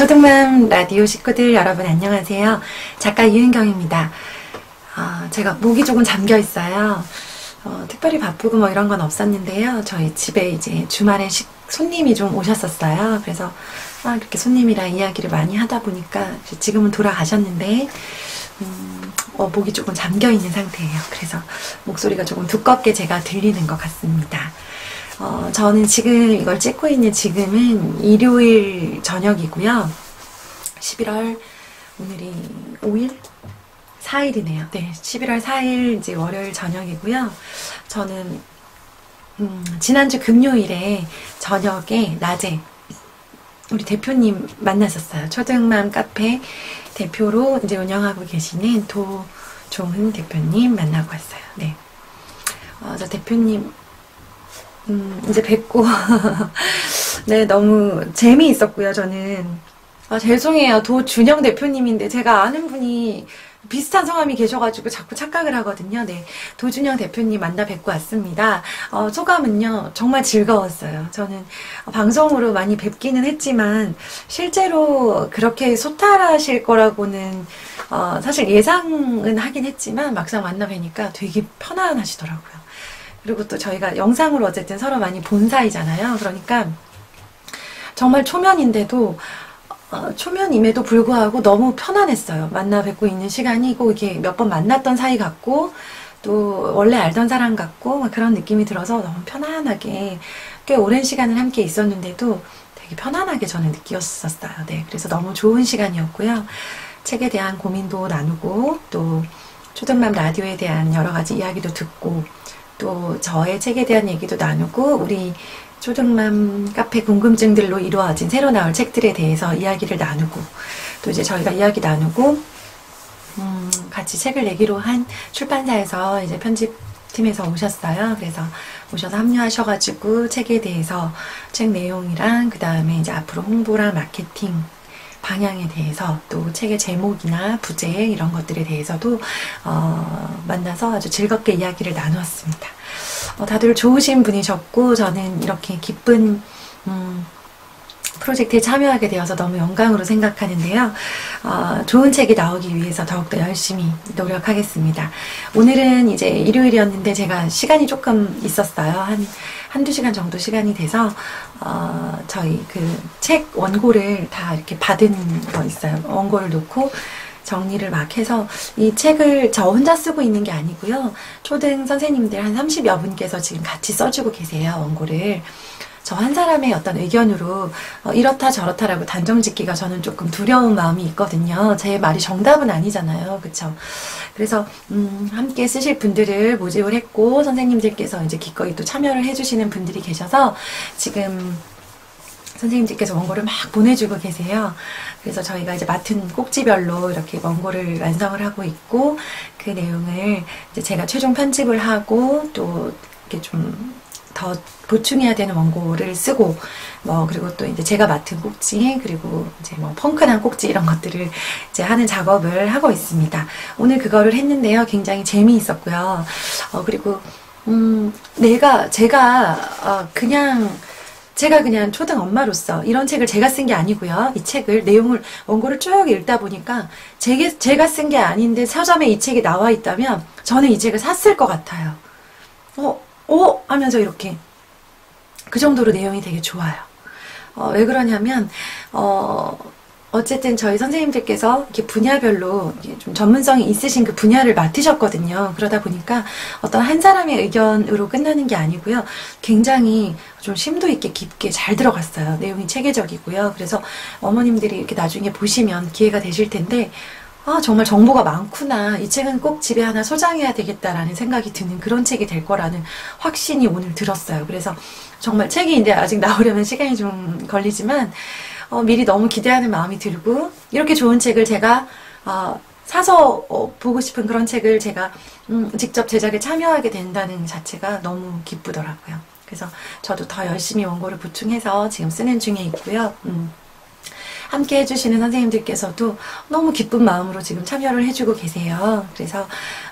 초등맘 라디오 식구들 여러분 안녕하세요. 작가 이은경입니다. 어, 제가 목이 조금 잠겨 있어요. 어, 특별히 바쁘고 뭐 이런 건 없었는데요. 저희 집에 이제 주말에 식, 손님이 좀 오셨었어요. 그래서 아, 이렇게 손님이랑 이야기를 많이 하다 보니까 지금은 돌아가셨는데 음, 어, 목이 조금 잠겨 있는 상태예요. 그래서 목소리가 조금 두껍게 제가 들리는 것 같습니다. 어, 저는 지금 이걸 찍고 있는 지금은 일요일 저녁이고요. 11월 오늘이 5일? 4일이네요. 네, 11월 4일 이제 월요일 저녁이고요. 저는 음, 지난주 금요일에 저녁에 낮에 우리 대표님 만났었어요. 초등맘 카페 대표로 이제 운영하고 계시는 도종훈 대표님 만나고 왔어요. 네. 어, 저 대표님 음, 이제 뵙고 네 너무 재미있었고요 저는 아, 죄송해요 도준영 대표님인데 제가 아는 분이 비슷한 성함이 계셔가지고 자꾸 착각을 하거든요. 네, 도준영 대표님 만나 뵙고 왔습니다. 어, 소감은요 정말 즐거웠어요. 저는 방송으로 많이 뵙기는 했지만 실제로 그렇게 소탈하실 거라고는 어, 사실 예상은 하긴 했지만 막상 만나 뵈니까 되게 편안하시더라고요. 그리고 또 저희가 영상으로 어쨌든 서로 많이 본 사이잖아요. 그러니까 정말 초면인데도 어, 초면임에도 불구하고 너무 편안했어요. 만나 뵙고 있는 시간이 꼭 이렇게 몇 번 만났던 사이 같고 또 원래 알던 사람 같고 그런 느낌이 들어서 너무 편안하게 꽤 오랜 시간을 함께 있었는데도 되게 편안하게 저는 느꼈었어요. 네, 그래서 너무 좋은 시간이었고요. 책에 대한 고민도 나누고 또 초등맘 라디오에 대한 여러 가지 이야기도 듣고 또 저의 책에 대한 얘기도 나누고 우리 초등맘 카페 궁금증들로 이루어진 새로 나올 책들에 대해서 이야기를 나누고 또 이제 저희가 이야기 나누고 음, 같이 책을 내기로 한 출판사에서 이제 편집팀에서 오셨어요. 그래서 오셔서 합류하셔가지고 책에 대해서 책 내용이랑 그 다음에 이제 앞으로 홍보랑 마케팅 방향에 대해서 또 책의 제목이나 부제 이런 것들에 대해서도 어, 만나서 아주 즐겁게 이야기를 나누었습니다. 어, 다들 좋으신 분이셨고 저는 이렇게 기쁜 음, 프로젝트에 참여하게 되어서 너무 영광으로 생각하는데요. 어, 좋은 책이 나오기 위해서 더욱더 열심히 노력하겠습니다. 오늘은 이제 일요일이었는데 제가 시간이 조금 있었어요. 한, 한두 시간 정도 시간이 돼서, 어, 저희 그 책 원고를 다 이렇게 받은 거 있어요. 원고를 놓고 정리를 막 해서 이 책을 저 혼자 쓰고 있는 게 아니고요. 초등 선생님들 한 30여 분께서 지금 같이 써주고 계세요. 원고를. 저 한 사람의 어떤 의견으로 어, 이렇다 저렇다라고 단정 짓기가 저는 조금 두려운 마음이 있거든요. 제 말이 정답은 아니잖아요. 그쵸? 그래서 음, 함께 쓰실 분들을 모집을 했고 선생님들께서 이제 기꺼이 또 참여를 해주시는 분들이 계셔서 지금 선생님들께서 원고를 막 보내주고 계세요. 그래서 저희가 이제 맡은 꼭지별로 이렇게 원고를 완성을 하고 있고 그 내용을 이제 제가 최종 편집을 하고 또 이렇게 좀 더 보충해야 되는 원고를 쓰고 뭐 그리고 또 이제 제가 맡은 꼭지 그리고 이제 뭐 펑크난 꼭지 이런 것들을 이제 하는 작업을 하고 있습니다. 오늘 그거를 했는데요. 굉장히 재미있었고요. 어 그리고 음 내가 제가 어 그냥 제가 그냥 초등 엄마로서 이런 책을 제가 쓴 게 아니고요. 이 책을 내용을 원고를 쭉 읽다 보니까 제게, 제가 쓴 게 아닌데 서점에 이 책이 나와 있다면 저는 이 책을 샀을 것 같아요. 어, 오! 하면서 이렇게 그 정도로 내용이 되게 좋아요. 어, 왜 그러냐면 어, 어쨌든 저희 선생님들께서 이렇게 분야별로 이렇게 좀 전문성이 있으신 그 분야를 맡으셨거든요. 그러다 보니까 어떤 한 사람의 의견으로 끝나는 게 아니고요. 굉장히 좀 심도 있게 깊게 잘 들어갔어요. 내용이 체계적이고요. 그래서 어머님들이 이렇게 나중에 보시면 기회가 되실 텐데 아, 정말 정보가 많구나. 이 책은 꼭 집에 하나 소장해야 되겠다라는 생각이 드는 그런 책이 될 거라는 확신이 오늘 들었어요. 그래서 정말 책이 이제 아직 나오려면 시간이 좀 걸리지만, 어, 미리 너무 기대하는 마음이 들고, 이렇게 좋은 책을 제가, 어, 사서 어, 보고 싶은 그런 책을 제가 음, 직접 제작에 참여하게 된다는 자체가 너무 기쁘더라고요. 그래서 저도 더 열심히 원고를 보충해서 지금 쓰는 중에 있고요. 음. 함께 해주시는 선생님들께서도 너무 기쁜 마음으로 지금 참여를 해주고 계세요. 그래서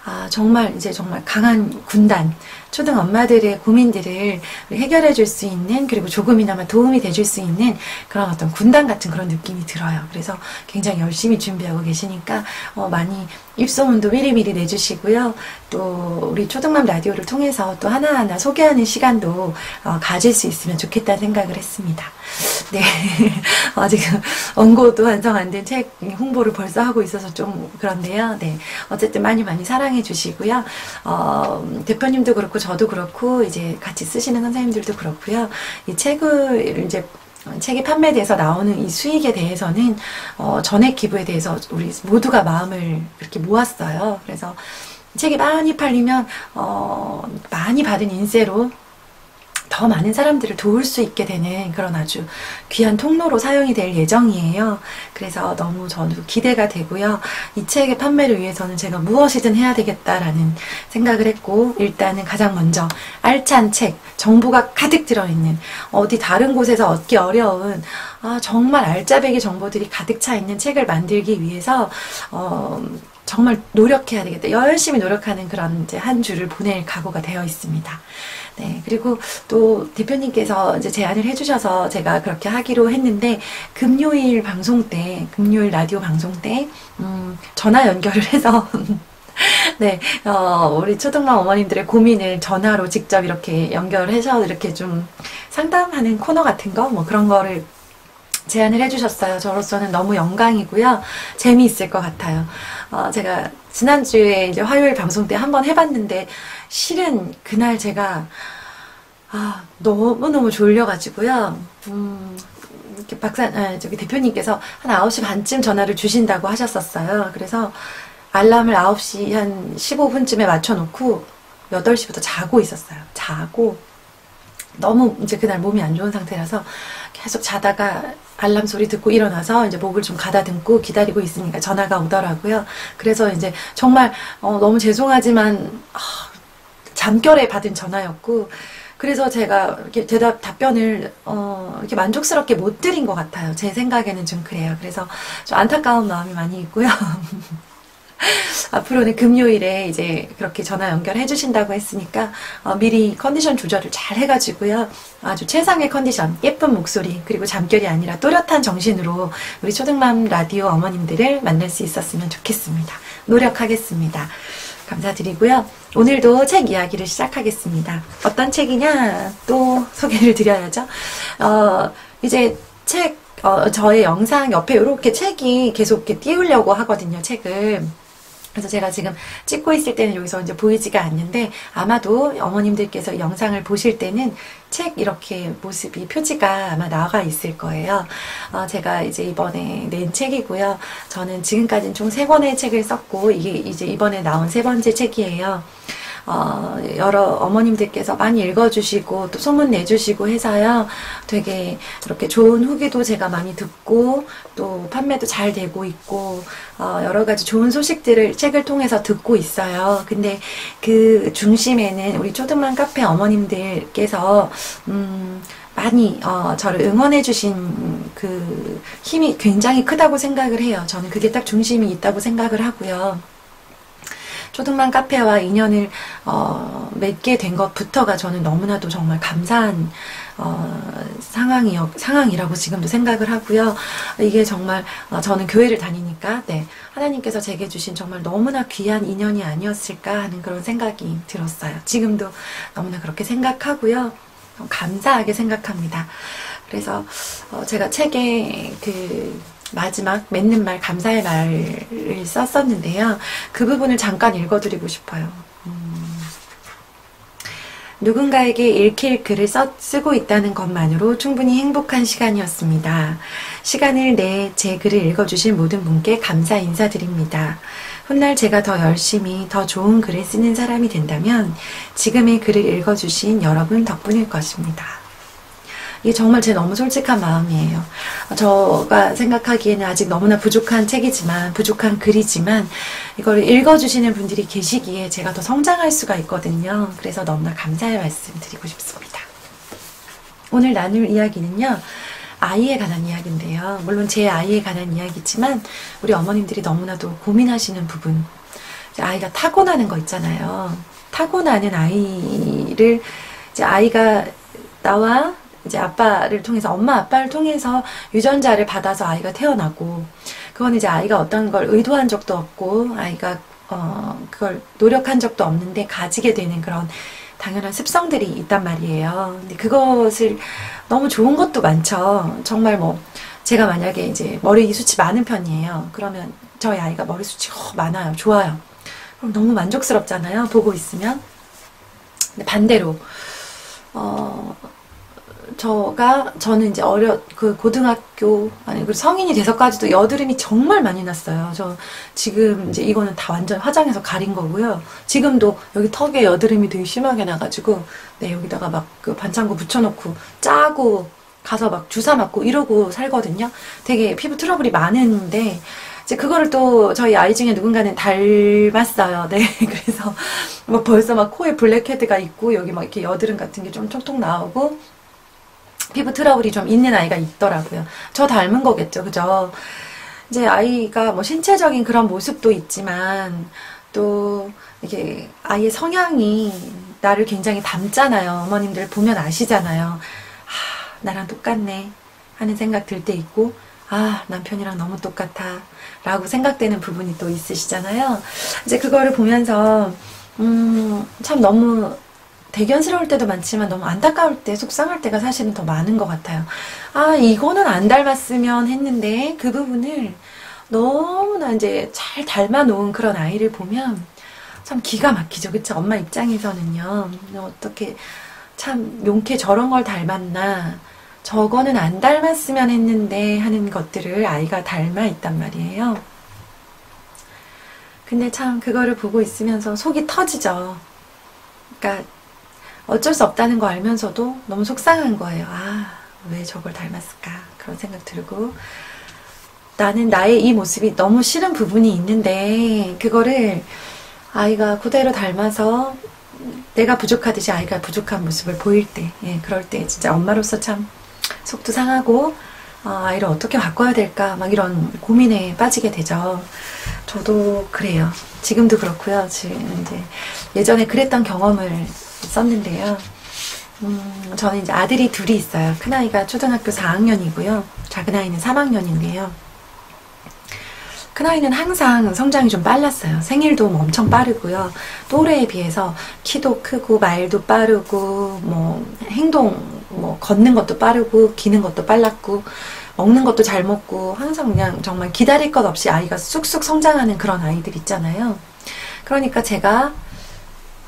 아, 정말 이제 정말 강한 군단, 초등 엄마들의 고민들을 해결해 줄 수 있는 그리고 조금이나마 도움이 돼 줄 수 있는 그런 어떤 군단 같은 그런 느낌이 들어요. 그래서 굉장히 열심히 준비하고 계시니까 어, 많이 입소문도 미리미리 내주시고요. 또 우리 초등맘 라디오를 통해서 또 하나하나 소개하는 시간도 어, 가질 수 있으면 좋겠다는 생각을 했습니다. 네. 아직 원고도 완성 안 된 책 홍보를 벌써 하고 있어서 좀 그런데요. 네. 어쨌든 많이 많이 사랑해 주시고요. 어, 대표님도 그렇고 저도 그렇고 이제 같이 쓰시는 선생님들도 그렇고요. 이 책을 이제 책이 판매돼서 나오는 이 수익에 대해서는 어, 전액 기부에 대해서 우리 모두가 마음을 이렇게 모았어요. 그래서 책이 많이 팔리면 어, 많이 받은 인세로 더 많은 사람들을 도울 수 있게 되는 그런 아주 귀한 통로로 사용이 될 예정이에요. 그래서 너무 저도 기대가 되고요. 이 책의 판매를 위해서는 제가 무엇이든 해야 되겠다라는 생각을 했고 일단은 가장 먼저 알찬 책, 정보가 가득 들어있는 어디 다른 곳에서 얻기 어려운 아, 정말 알짜배기 정보들이 가득 차 있는 책을 만들기 위해서 어, 정말 노력해야 되겠다. 열심히 노력하는 그런 이제 한 주를 보낼 각오가 되어 있습니다. 네, 그리고 또 대표님께서 이제 제안을 해주셔서 제가 그렇게 하기로 했는데, 금요일 방송 때, 금요일 라디오 방송 때, 음, 전화 연결을 해서, 네, 어, 우리 초등반 어머님들의 고민을 전화로 직접 이렇게 연결해서 이렇게 좀 상담하는 코너 같은 거, 뭐 그런 거를 제안을 해주셨어요. 저로서는 너무 영광이고요. 재미있을 것 같아요. 어, 제가 지난주에 이제 화요일 방송 때 한번 해봤는데, 실은 그날 제가 아, 너무너무 졸려가지고요. 음, 이렇게 박사, 아, 저기 대표님께서 한 9시 반쯤 전화를 주신다고 하셨었어요. 그래서 알람을 9시 한 15분쯤에 맞춰놓고 8시부터 자고 있었어요. 자고 너무 이제 그날 몸이 안 좋은 상태라서 계속 자다가 알람 소리 듣고 일어나서 이제 목을 좀 가다듬고 기다리고 있으니까 전화가 오더라고요. 그래서 이제 정말 어, 너무 죄송하지만 아, 잠결에 받은 전화였고 그래서 제가 이렇게 대답 답변을 어, 이렇게 만족스럽게 못 드린 것 같아요. 제 생각에는 좀 그래요. 그래서 좀 안타까운 마음이 많이 있고요. 앞으로는 금요일에 이제 그렇게 전화 연결해 주신다고 했으니까 어, 미리 컨디션 조절을 잘 해가지고요 아주 최상의 컨디션 예쁜 목소리 그리고 잠결이 아니라 또렷한 정신으로 우리 초등맘 라디오 어머님들을 만날 수 있었으면 좋겠습니다 노력하겠습니다 감사드리고요. 오늘도 책 이야기를 시작하겠습니다. 어떤 책이냐 또 소개를 드려야죠. 어, 이제 책 어, 저의 영상 옆에 이렇게 책이 계속 이렇게 띄우려고 하거든요. 책을. 그래서 제가 지금 찍고 있을 때는 여기서 이제 보이지가 않는데 아마도 어머님들께서 영상을 보실 때는 책 이렇게 모습이 표지가 아마 나와 있을 거예요. 어, 제가 이제 이번에 낸 책이고요. 저는 지금까지는 총 세 권의 책을 썼고 이게 이제 이번에 나온 세 번째 책이에요. 어, 여러 어머님들께서 많이 읽어주시고 또 소문 내주시고 해서요. 되게 이렇게 좋은 후기도 제가 많이 듣고 또 판매도 잘 되고 있고 어, 여러 가지 좋은 소식들을 책을 통해서 듣고 있어요. 근데 그 중심에는 우리 초등만 카페 어머님들께서 음, 많이 어, 저를 응원해 주신 그 힘이 굉장히 크다고 생각을 해요. 저는 그게 딱 중심이 있다고 생각을 하고요. 초등만 카페와 인연을 어, 맺게 된 것부터가 저는 너무나도 정말 감사한 어, 상황이 상황이라고 지금도 생각을 하고요. 이게 정말 어, 저는 교회를 다니니까 네 하나님께서 제게 주신 정말 너무나 귀한 인연이 아니었을까 하는 그런 생각이 들었어요. 지금도 너무나 그렇게 생각하고요. 감사하게 생각합니다. 그래서 어, 제가 책에 그 마지막 맺는 말 감사의 말을 썼었는데요. 그 부분을 잠깐 읽어드리고 싶어요. 음, 누군가에게 읽힐 글을 써, 쓰고 있다는 것만으로 충분히 행복한 시간이었습니다. 시간을 내 제 글을 읽어주신 모든 분께 감사 인사드립니다. 훗날 제가 더 열심히 더 좋은 글을 쓰는 사람이 된다면 지금의 글을 읽어주신 여러분 덕분일 것입니다. 이게 정말 제 너무 솔직한 마음이에요. 저가 생각하기에는 아직 너무나 부족한 책이지만, 부족한 글이지만, 이걸 읽어주시는 분들이 계시기에 제가 더 성장할 수가 있거든요. 그래서 너무나 감사의 말씀 드리고 싶습니다. 오늘 나눌 이야기는요, 아이에 관한 이야기인데요. 물론 제 아이에 관한 이야기지만 우리 어머님들이 너무나도 고민하시는 부분. 아이가 타고나는 거 있잖아요. 타고나는 아이를 이제 아이가 나와 이제 아빠를 통해서 엄마 아빠를 통해서 유전자를 받아서 아이가 태어나고 그건 이제 아이가 어떤 걸 의도한 적도 없고 아이가 어 그걸 노력한 적도 없는데 가지게 되는 그런 당연한 습성들이 있단 말이에요. 근데 그것을 너무 좋은 것도 많죠. 정말 뭐 제가 만약에 이제 머리 이수치 많은 편이에요. 그러면 저희 아이가 머리숱이 어, 많아요. 좋아요. 그럼 너무 만족스럽잖아요. 보고 있으면. 근데 반대로 어 저가 저는 이제 어려 그 고등학교 아니 그 성인이 돼서까지도 여드름이 정말 많이 났어요. 저 지금 이제 이거는 다 완전 화장해서 가린 거고요. 지금도 여기 턱에 여드름이 되게 심하게 나가지고 네 여기다가 막 그 반창고 붙여놓고 짜고 가서 막 주사 맞고 이러고 살거든요. 되게 피부 트러블이 많은데 이제 그거를 또 저희 아이 중에 누군가는 닮았어요. 네. 그래서 뭐 벌써 막 코에 블랙헤드가 있고 여기 막 이렇게 여드름 같은 게 좀 톡톡 나오고 피부 트러블이 좀 있는 아이가 있더라고요. 저 닮은 거겠죠. 그죠? 이제 아이가 뭐 신체적인 그런 모습도 있지만 또 이게 아이의 성향이 나를 굉장히 닮잖아요. 어머님들 보면 아시잖아요. 아, 나랑 똑같네 하는 생각 들 때 있고 아 남편이랑 너무 똑같아 라고 생각되는 부분이 또 있으시잖아요. 이제 그거를 보면서 음, 참 너무 대견스러울 때도 많지만 너무 안타까울 때, 속상할 때가 사실은 더 많은 것 같아요. 아, 이거는 안 닮았으면 했는데 그 부분을 너무나 이제 잘 닮아 놓은 그런 아이를 보면 참 기가 막히죠. 그쵸? 엄마 입장에서는요. 어떻게 참 용케 저런 걸 닮았나. 저거는 안 닮았으면 했는데 하는 것들을 아이가 닮아 있단 말이에요. 근데 참 그거를 보고 있으면서 속이 터지죠. 그러니까 어쩔 수 없다는 거 알면서도 너무 속상한 거예요. 아, 왜 저걸 닮았을까? 그런 생각 들고. 나는 나의 이 모습이 너무 싫은 부분이 있는데, 그거를 아이가 그대로 닮아서 내가 부족하듯이 아이가 부족한 모습을 보일 때, 예, 그럴 때 진짜 엄마로서 참 속도 상하고, 어, 아이를 어떻게 바꿔야 될까, 막 이런 고민에 빠지게 되죠. 저도 그래요. 지금도 그렇고요. 지금 이제 예전에 그랬던 경험을 썼는데요. 음, 저는 이제 아들이 둘이 있어요. 큰아이가 초등학교 4학년이고요. 작은아이는 3학년인데요. 큰아이는 항상 성장이 좀 빨랐어요. 생일도 뭐 엄청 빠르고요. 또래에 비해서 키도 크고 말도 빠르고 뭐 행동 뭐 걷는 것도 빠르고 기는 것도 빨랐고 먹는 것도 잘 먹고 항상 그냥 정말 기다릴 것 없이 아이가 쑥쑥 성장하는 그런 아이들 있잖아요. 그러니까 제가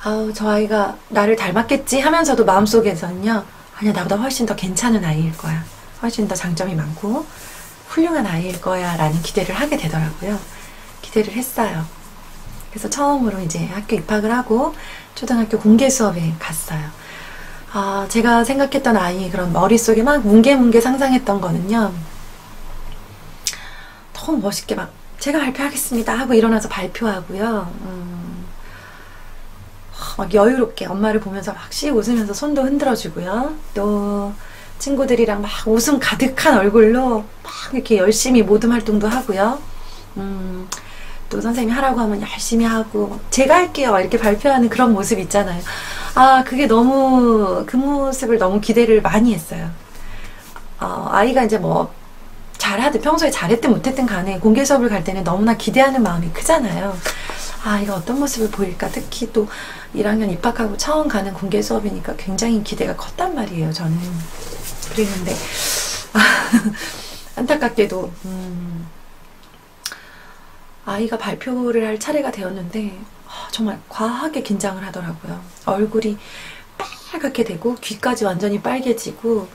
아우 저 아이가 나를 닮았겠지? 하면서도 마음속에서는요 아니야 나보다 훨씬 더 괜찮은 아이일 거야. 훨씬 더 장점이 많고 훌륭한 아이일 거야 라는 기대를 하게 되더라고요. 기대를 했어요. 그래서 처음으로 이제 학교 입학을 하고 초등학교 공개 수업에 갔어요. 아 제가 생각했던 아이 그런 머릿속에 막 뭉게뭉게 상상했던 거는요 너무 멋있게 막 제가 발표하겠습니다 하고 일어나서 발표하고요. 음, 막 여유롭게 엄마를 보면서 막 씩 웃으면서 손도 흔들어주고요. 또 친구들이랑 막 웃음 가득한 얼굴로 막 이렇게 열심히 모든 활동도 하고요. 음, 또 선생님이 하라고 하면 열심히 하고 제가 할게요 이렇게 발표하는 그런 모습 있잖아요. 아 그게 너무 그 모습을 너무 기대를 많이 했어요. 어, 아이가 이제 뭐 잘하든 평소에 잘했든 못했든 간에 공개 수업을 갈 때는 너무나 기대하는 마음이 크잖아요. 아 이거 어떤 모습을 보일까? 특히 또 1학년 입학하고 처음 가는 공개 수업이니까 굉장히 기대가 컸단 말이에요 저는. 그랬는데 안타깝게도 음, 아이가 발표를 할 차례가 되었는데 아, 정말 과하게 긴장을 하더라고요. 얼굴이 빨갛게 되고 귀까지 완전히 빨개지고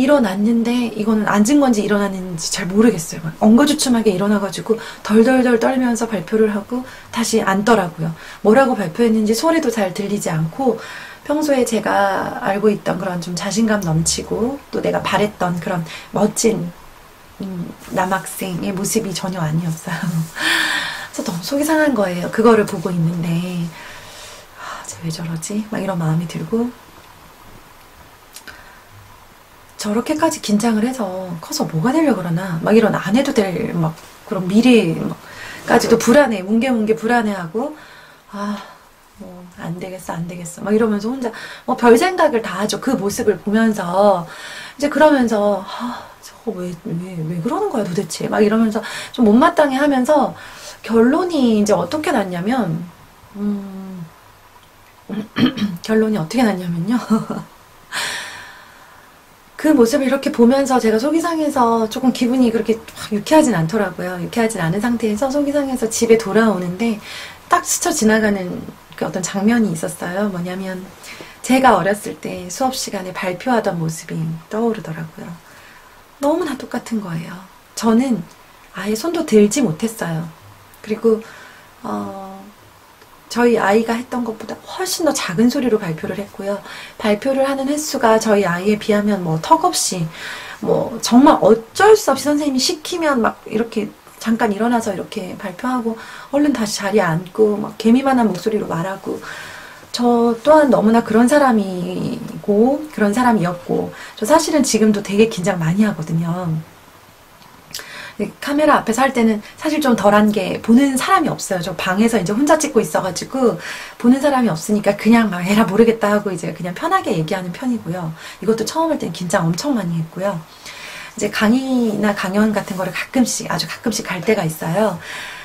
일어났는데 이거는 앉은 건지 일어났는지 잘 모르겠어요. 엉거주춤하게 일어나가지고 덜덜덜 떨면서 발표를 하고 다시 앉더라고요. 뭐라고 발표했는지 소리도 잘 들리지 않고 평소에 제가 알고 있던 그런 좀 자신감 넘치고 또 내가 바랬던 그런 멋진 음, 남학생의 모습이 전혀 아니었어요. 그래서 너무 속이 상한 거예요. 그거를 보고 있는데 아, 쟤왜 저러지? 막 이런 마음이 들고 저렇게까지 긴장을 해서 커서 뭐가 되려 그러나? 막 이런 안 해도 될 막 그런 미래까지도 불안해. 뭉게뭉게 불안해하고 아 뭐 안 되겠어 안 되겠어. 막 이러면서 혼자 뭐 별 생각을 다 하죠. 그 모습을 보면서. 이제 그러면서 아 저거 왜왜왜 그러는 거야 도대체? 막 이러면서 좀 못마땅해 하면서 결론이 이제 어떻게 났냐면 음 결론이 어떻게 났냐면요 그 모습을 이렇게 보면서 제가 속이 상해서 조금 기분이 그렇게 유쾌하진 않더라고요. 유쾌하진 않은 상태에서 속이 상해서 집에 돌아오는데 딱 스쳐 지나가는 그 어떤 장면이 있었어요. 뭐냐면 제가 어렸을 때 수업 시간에 발표하던 모습이 떠오르더라고요. 너무나 똑같은 거예요. 저는 아예 손도 들지 못했어요. 그리고 어, 저희 아이가 했던 것보다 훨씬 더 작은 소리로 발표를 했고요. 발표를 하는 횟수가 저희 아이에 비하면 뭐 턱없이 뭐 정말 어쩔 수 없이 선생님이 시키면 막 이렇게 잠깐 일어나서 이렇게 발표하고 얼른 다시 자리에 앉고 막 개미만한 목소리로 말하고 저 또한 너무나 그런 사람이고 그런 사람이었고 저 사실은 지금도 되게 긴장 많이 하거든요. 카메라 앞에서 할 때는 사실 좀 덜한 게 보는 사람이 없어요. 저 방에서 이제 혼자 찍고 있어가지고 보는 사람이 없으니까 그냥 막 에라 모르겠다 하고 이제 그냥 편하게 얘기하는 편이고요. 이것도 처음 할 때는 긴장 엄청 많이 했고요. 이제 강의나 강연 같은 거를 가끔씩 아주 가끔씩 갈 때가 있어요.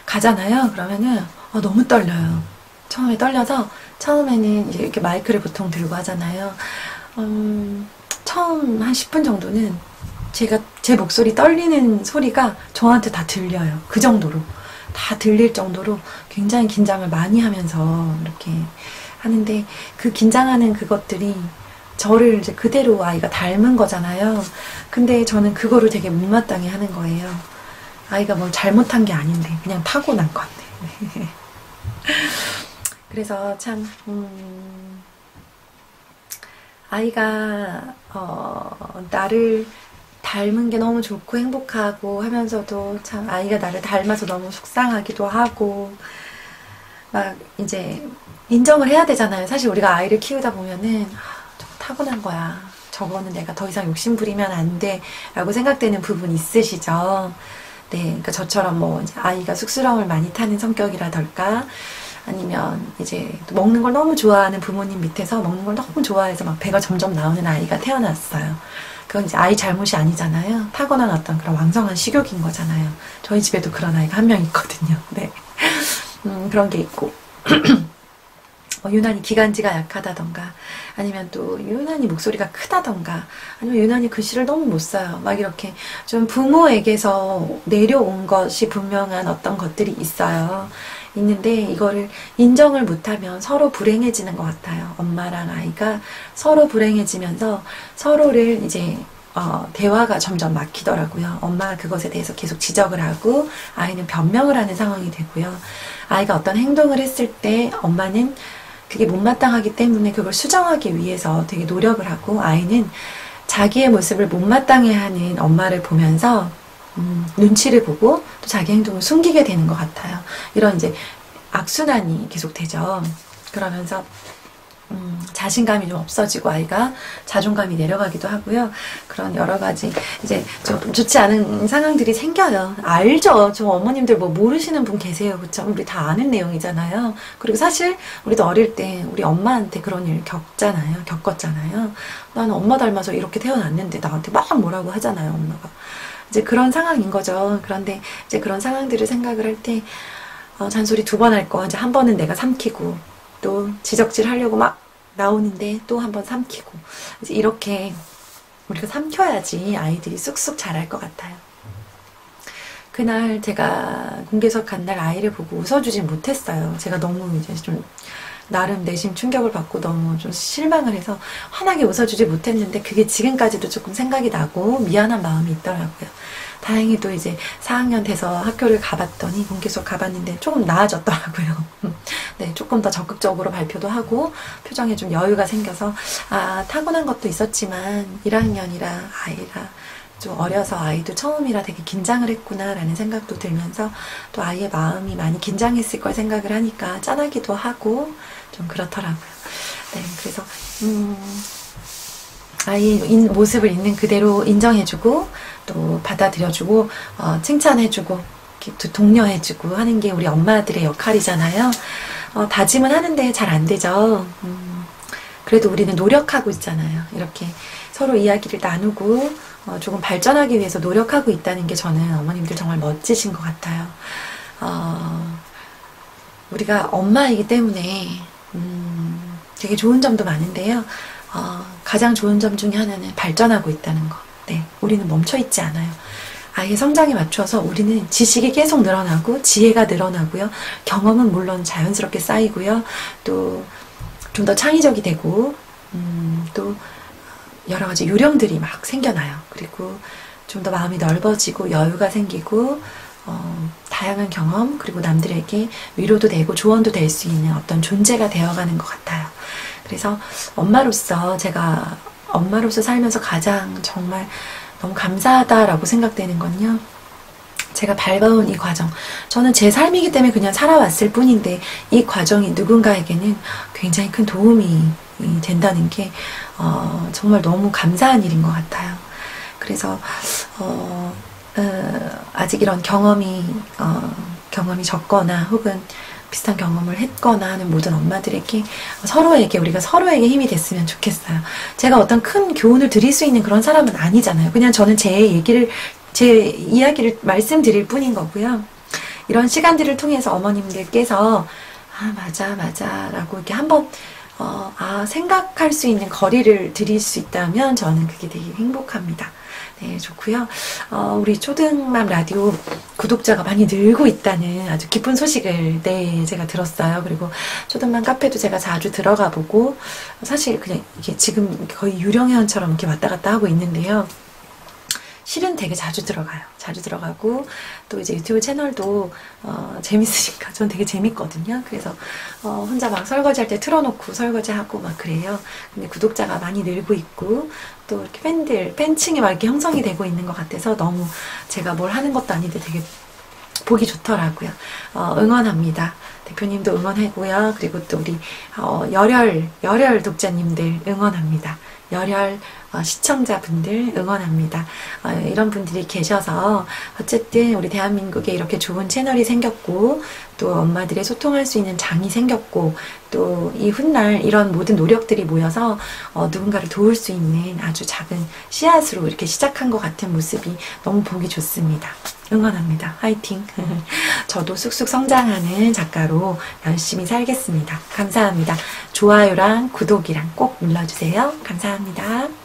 가잖아요. 그러면은 어, 너무 떨려요. 처음에 떨려서 처음에는 이제 이렇게 마이크를 보통 들고 하잖아요. 음, 처음 한 10분 정도는 제가 제 목소리 떨리는 소리가 저한테 다 들려요. 그 정도로 다 들릴 정도로 굉장히 긴장을 많이 하면서 이렇게 하는데 그 긴장하는 그것들이 저를 이제 그대로 아이가 닮은 거잖아요. 근데 저는 그거를 되게 못마땅해 하는 거예요. 아이가 뭘 잘못한 게 아닌데 그냥 타고난 건데. 그래서 참 음, 아이가 어, 나를 닮은 게 너무 좋고 행복하고 하면서도 참 아이가 나를 닮아서 너무 속상하기도 하고 막 이제 인정을 해야 되잖아요. 사실 우리가 아이를 키우다 보면은 아, 타고난 거야. 저거는 내가 더 이상 욕심 부리면 안 돼. 라고 생각되는 부분 있으시죠? 네. 그러니까 저처럼 뭐 아이가 쑥스러움을 많이 타는 성격이라던가 아니면 이제 먹는 걸 너무 좋아하는 부모님 밑에서 먹는 걸 너무 좋아해서 막 배가 점점 나오는 아이가 태어났어요. 그건 이제 아이 잘못이 아니잖아요. 타고난 어떤 그런 왕성한 식욕인 거잖아요. 저희 집에도 그런 아이가 한 명 있거든요. 네. 음, 그런 게 있고. 뭐 유난히 기관지가 약하다던가 아니면 또 유난히 목소리가 크다던가 아니면 유난히 글씨를 너무 못 써요. 막 이렇게 좀 부모에게서 내려온 것이 분명한 어떤 것들이 있어요. 있는데 이거를 인정을 못하면 서로 불행해지는 것 같아요. 엄마랑 아이가 서로 불행해지면서 서로를 이제 어, 대화가 점점 막히더라고요. 엄마가 그것에 대해서 계속 지적을 하고 아이는 변명을 하는 상황이 되고요. 아이가 어떤 행동을 했을 때 엄마는 그게 못마땅하기 때문에 그걸 수정하기 위해서 되게 노력을 하고 아이는 자기의 모습을 못마땅해 하는 엄마를 보면서 음, 눈치를 보고 또 자기 행동을 숨기게 되는 것 같아요. 이런 이제 악순환이 계속 되죠. 그러면서 음, 자신감이 좀 없어지고 아이가 자존감이 내려가기도 하고요. 그런 여러 가지 이제 좀 좋지 않은 상황들이 생겨요. 알죠. 저 어머님들 뭐 모르시는 분 계세요. 그쵸? 우리 다 아는 내용이잖아요. 그리고 사실 우리도 어릴 때 우리 엄마한테 그런 일 겪잖아요. 겪었잖아요. 나는 엄마 닮아서 이렇게 태어났는데 나한테 막 뭐라고 하잖아요. 엄마가. 이제 그런 상황인 거죠. 그런데 이제 그런 상황들을 생각을 할 때, 어, 잔소리 두 번 할 거, 이제 한 번은 내가 삼키고, 또 지적질 하려고 막 나오는데 또 한 번 삼키고, 이제 이렇게 우리가 삼켜야지 아이들이 쑥쑥 자랄 것 같아요. 그날 제가 공개석 간 날 아이를 보고 웃어주진 못했어요. 제가 너무 이제 좀 나름 내심 충격을 받고 너무 좀 실망을 해서 환하게 웃어주지 못했는데 그게 지금까지도 조금 생각이 나고 미안한 마음이 있더라고요. 다행히도 이제 4학년 돼서 학교를 가봤더니 수업 가봤는데 조금 나아졌더라고요. 네, 조금 더 적극적으로 발표도 하고 표정에 좀 여유가 생겨서 아 타고난 것도 있었지만 1학년이라 아이라 좀 어려서 아이도 처음이라 되게 긴장을 했구나라는 생각도 들면서 또 아이의 마음이 많이 긴장했을 걸 생각을 하니까 짠하기도 하고 좀 그렇더라고요. 네, 그래서 음, 아이 인, 모습을 있는 그대로 인정해주고 또 받아들여주고 어, 칭찬해주고 또 독려해주고 하는 게 우리 엄마들의 역할이잖아요. 어, 다짐은 하는데 잘 안 되죠. 음, 그래도 우리는 노력하고 있잖아요. 이렇게 서로 이야기를 나누고 어, 조금 발전하기 위해서 노력하고 있다는 게 저는 어머님들 정말 멋지신 것 같아요. 어, 우리가 엄마이기 때문에 음, 되게 좋은 점도 많은데요. 어, 가장 좋은 점 중에 하나는 발전하고 있다는 거. 네, 우리는 멈춰 있지 않아요. 아이의 성장에 맞춰서 우리는 지식이 계속 늘어나고 지혜가 늘어나고요. 경험은 물론 자연스럽게 쌓이고요. 또 좀 더 창의적이 되고 음, 또 여러 가지 요령들이 막 생겨나요. 그리고 좀 더 마음이 넓어지고 여유가 생기고 어, 다양한 경험 그리고 남들에게 위로도 되고 조언도 될 수 있는 어떤 존재가 되어가는 것 같아요. 그래서 엄마로서 제가 엄마로서 살면서 가장 정말 너무 감사하다라고 생각되는 건요. 제가 밟아온 이 과정. 저는 제 삶이기 때문에 그냥 살아왔을 뿐인데 이 과정이 누군가에게는 굉장히 큰 도움이 된다는 게 어, 정말 너무 감사한 일인 것 같아요. 그래서 어, 어, 아직 이런 경험이 어, 경험이 적거나 혹은 비슷한 경험을 했거나 하는 모든 엄마들에게 서로에게 우리가 서로에게 힘이 됐으면 좋겠어요. 제가 어떤 큰 교훈을 드릴 수 있는 그런 사람은 아니잖아요. 그냥 저는 제 얘기를 제 이야기를 말씀드릴 뿐인 거고요. 이런 시간들을 통해서 어머님들께서 아 맞아 맞아라고 이렇게 한번 어, 아 생각할 수 있는 거리를 드릴 수 있다면 저는 그게 되게 행복합니다. 네, 좋고요. 어, 우리 초등맘 라디오 구독자가 많이 늘고 있다는 아주 기쁜 소식을 네, 제가 들었어요. 그리고 초등맘 카페도 제가 자주 들어가 보고 사실 그냥 이게 지금 거의 유령 회원처럼 이렇게 왔다 갔다 하고 있는데요. 실은 되게 자주 들어가요. 자주 들어가고 또 이제 유튜브 채널도 어, 재밌으니까 전 되게 재밌거든요. 그래서 어, 혼자 막 설거지할 때 틀어놓고 설거지하고 막 그래요. 근데 구독자가 많이 늘고 있고 또 이렇게 팬들 팬층이 막 이렇게 형성이 되고 있는 것 같아서 너무 제가 뭘 하는 것도 아닌데 되게 보기 좋더라고요. 어, 응원합니다. 대표님도 응원하고요. 그리고 또 우리 어, 열혈 열혈 독자님들 응원합니다. 열혈 어, 시청자분들 응원합니다. 어, 이런 분들이 계셔서 어쨌든 우리 대한민국에 이렇게 좋은 채널이 생겼고 또 엄마들의 소통할 수 있는 장이 생겼고 또 이 훗날 이런 모든 노력들이 모여서 어, 누군가를 도울 수 있는 아주 작은 씨앗으로 이렇게 시작한 것 같은 모습이 너무 보기 좋습니다. 응원합니다. 화이팅! 저도 쑥쑥 성장하는 작가로 열심히 살겠습니다. 감사합니다. 좋아요랑 구독이랑 꼭 눌러주세요. 감사합니다.